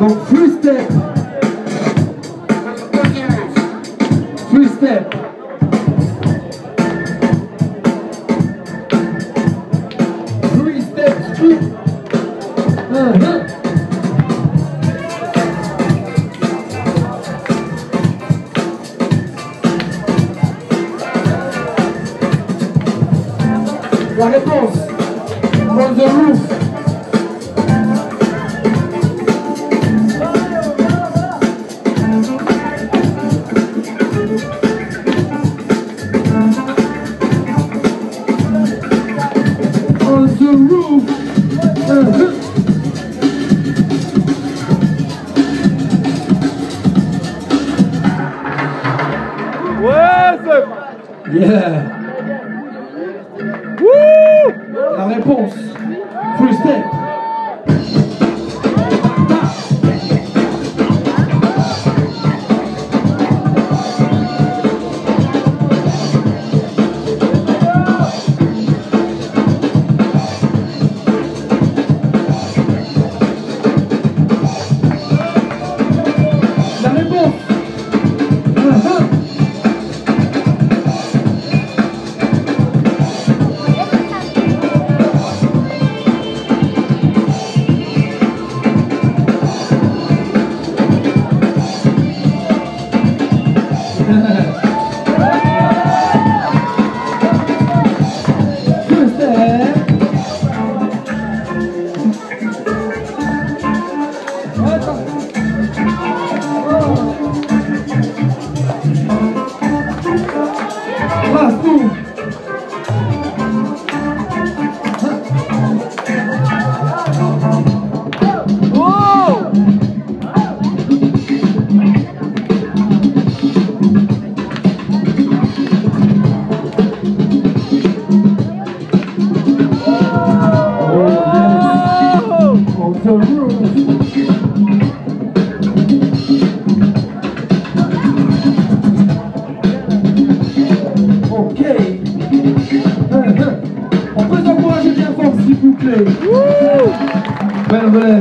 Donc free step. Free step. Free step street. Uh-huh. La réponse. On the roof. The roof. Ouais, c'est... Yeah. Wouh La réponse. Free step. The roof. On peut s'encourager bien fort, s'il vous plaît. Belle relève.